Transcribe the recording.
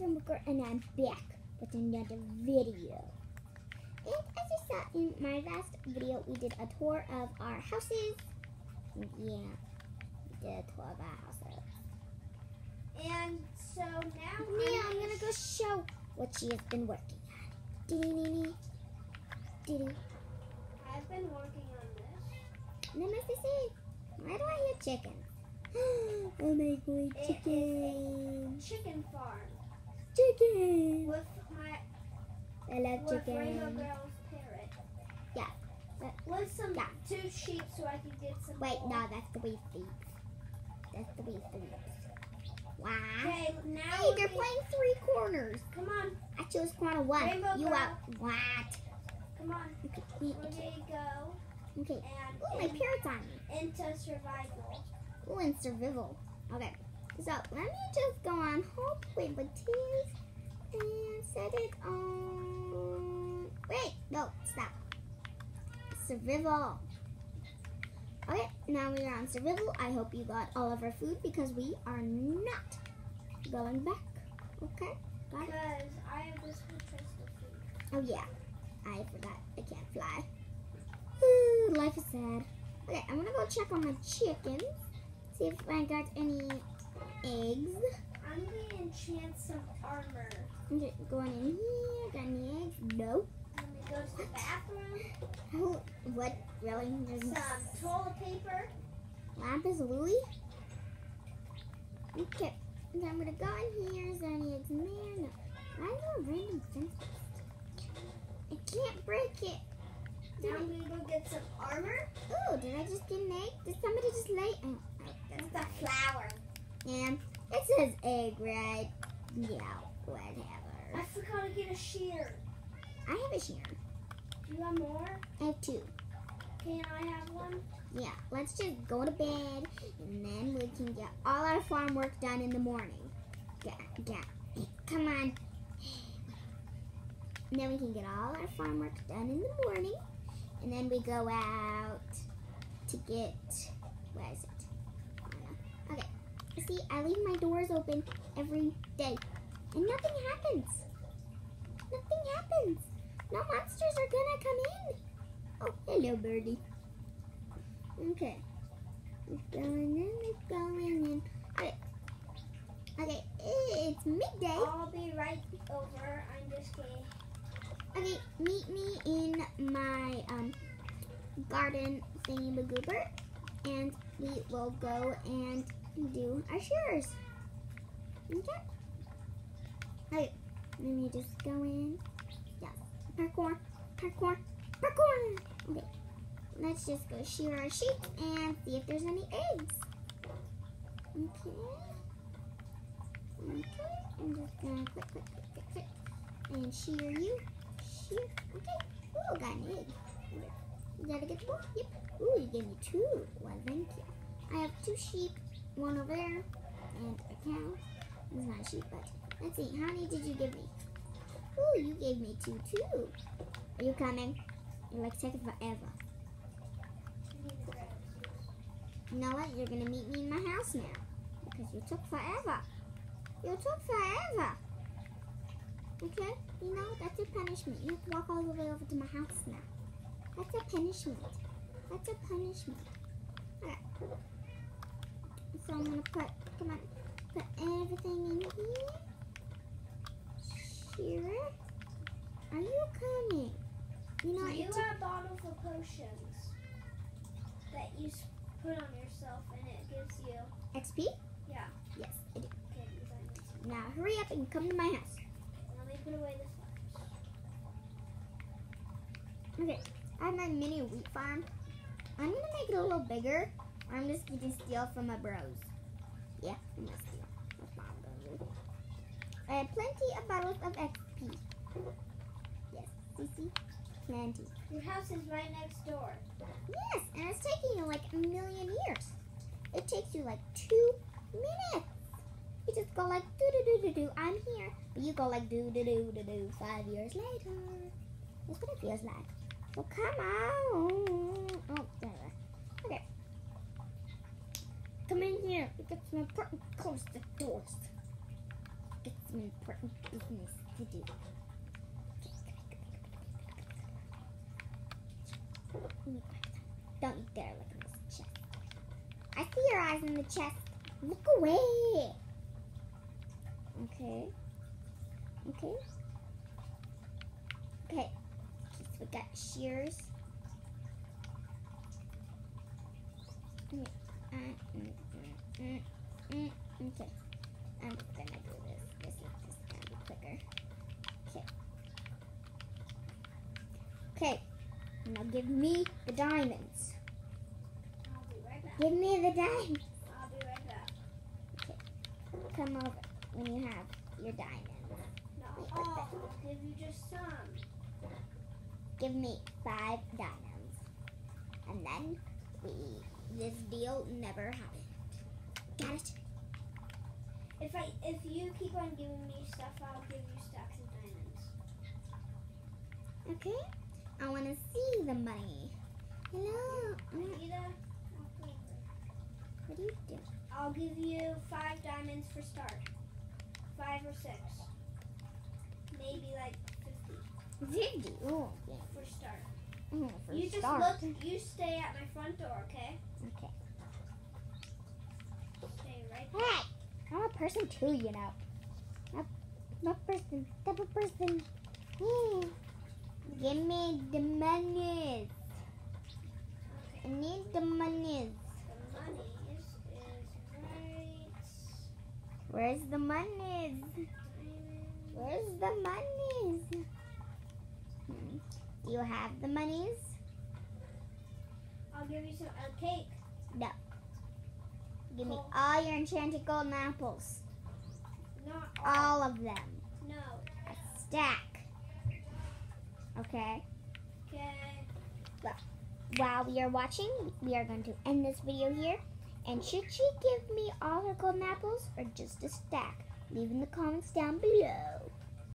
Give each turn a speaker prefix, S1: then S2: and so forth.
S1: Booker and I'm back with another video. And as you saw in my last video, we did a tour of our houses. Yeah, we did a tour of our houses.
S2: And so now
S1: Now I'm gonna go show what she has been working on. Diddy, diddy.
S2: I've been working on this.
S1: Let me see. Why do I hear chickens? oh my god, chicken!
S2: Chicken farm
S1: Chicken!
S2: with my
S1: I love
S2: with Rainbow
S1: chicken.
S2: Girl's parrot.
S1: Yeah.
S2: With some
S1: Yeah.
S2: two sheep so I can get some.
S1: Wait,
S2: wool.
S1: no, that's the way feet. That's the way feet. Wow.
S2: Okay, now
S1: Hey, they're playing three corners.
S2: Come on,
S1: I chose corner one.
S2: Rainbow
S1: you
S2: Girl.
S1: out. What?
S2: come on.
S1: Okay. we-
S2: We're gonna go
S1: Okay.
S2: and
S1: Ooh, my parrot's on me.
S2: into survival.
S1: Ooh, and survival. Okay. So let me just go on home liberties and set it on. Wait, no, stop. Survival. Okay, now we are on survival. I hope you got all of our food because we are not going back. Okay? Got it?
S2: Because I have this food.
S1: Oh yeah, I forgot. I can't fly. Ooh, life is sad. Okay, I'm gonna go check on my chickens. See if I got any eggs.
S2: I'm gonna enchant some armor.
S1: Going in here. Got any eggs? No.
S2: Let me go to the bathroom.
S1: Oh, what? Really? There's
S2: Some toilet paper.
S1: Lamp is Louie? Okay. And I'm gonna go in here. Is there any eggs in there? No. Why is there a random fence? I can't break it.
S2: Now
S1: Did I
S2: I'm gonna go get some armor.
S1: Oh, did I just get an egg? Did somebody just lay? Oh, that's
S2: the flower.
S1: And it says egg, right? Yeah,
S2: I forgot to get a shear.
S1: I have a shear.
S2: Do you have more?
S1: I have two.
S2: Can I have one?
S1: Yeah, let's just go to bed and then we can get all our farm work done in the morning. Yeah, yeah. Come on. And then we can get all our farm work done in the morning. And then we go out to get, where is it? I don't know. Okay. See, I leave my doors open every day. And nothing happens. Nothing happens. No monsters are gonna come in. Oh, hello, birdie. Okay. It's going in, it's going in. Okay. Okay, it's midday.
S2: I'll be right over. I'm just kidding.
S1: Okay, meet me in my um garden thingy magoober and we will go and do our shears. Okay? Okay, let me just go in. Yes. Parkour, parkour, parkour. Okay. Let's just go shear our sheep and see if there's any eggs. Okay. Okay. I'm just gonna click, click, click, click, click. And shear you. Shear. Okay. Ooh, got an egg. You gotta get the ball. Yep. Ooh, you gave me two. Well, thank you. I have two sheep, one over there, and a cow. It's not a sheep, but let's see. How many did you give me? Ooh, you gave me two too. Are you coming? You're like taking forever. You know what? You're gonna meet me in my house now because you took forever. You took forever. Okay? You know that's a punishment. You have to walk all the way over to my house now. That's a punishment. That's a punishment. Alright. So I'm gonna put come on, put everything in here. Shearer, are you coming? You know,
S2: you have bottles for potions that you put on yourself, and it gives you.
S1: XP?
S2: Yeah.
S1: Yes, I do.
S2: Okay, because I need some.
S1: Now hurry up and come to my house.
S2: Let me put away.
S1: Okay, I have my mini wheat farm. I'm gonna make it a little bigger. I'm just gonna steal from my bros. Yeah, I'm gonna steal. That's what I'm gonna do. I have plenty of bottles of XP. Yes, see, see? Plenty.
S2: Your house is right next door.
S1: Yes, and it's taking you like a million years. It takes you like two minutes. You just go like do do do do do. I'm here, but you go like do do do do do. Five years later, that's what it feels like. So come on. Oh, there. Okay. Come in here. We got some important close the doors. Important business to do. Don't dare look in this chest. I see your eyes in the chest. Look away. Okay. Okay. Okay. So we got shears. Mm, mm, mm, Okay. I'm gonna do this. This is just gonna be quicker. Okay. Okay. Now give me the diamonds.
S2: Right.
S1: Give me the diamonds.
S2: Right back.
S1: Come over when you have your diamonds.
S2: No. I'll give you just some.
S1: Give me five diamonds. And then we this deal never happened. Got it?
S2: If I if you keep on giving me stuff, I'll give you stacks of diamonds.
S1: Okay. I wanna see the money. Hello. What do you do?
S2: I'll give you five diamonds for start. Five or six. Maybe like fifty.
S1: Oh, yeah.
S2: for start.
S1: Oh, for
S2: you just look. You stay at my front door, okay?
S1: Okay.
S2: Stay right there.
S1: Hey, I'm a person too, you know. Not, not person, double person. Hmm. Give me the monies. I need the monies.
S2: The money is, is right.
S1: Where's the monies? Where's the monies? Hmm. Do you have the monies?
S2: I'll give you some a cake. No.
S1: Give me all your enchanted golden apples.
S2: Not all.
S1: All of them.
S2: No.
S1: A stack. Okay.
S2: Okay.
S1: While we are watching, we are going to end this video here. And should she give me all her golden apples or just a stack? Leave in the comments down below.